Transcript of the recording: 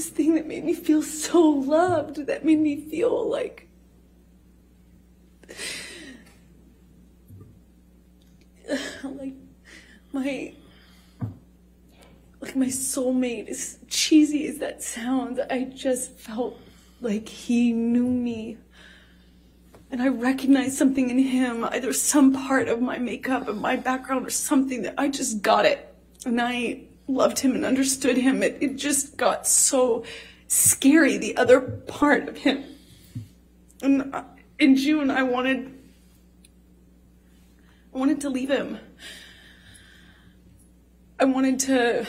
this thing that made me feel so loved, that made me feel like like my like my soulmate as cheesy as that sounds i just felt like he knew me. And i recognized something in him either some part of my makeup and my background or something that i just got it. And i loved him and understood him it, it just got so scary the other part of him and uh, in june i wanted I wanted to leave him. I wanted to